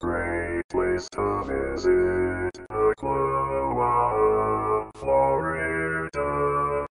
great place to visit.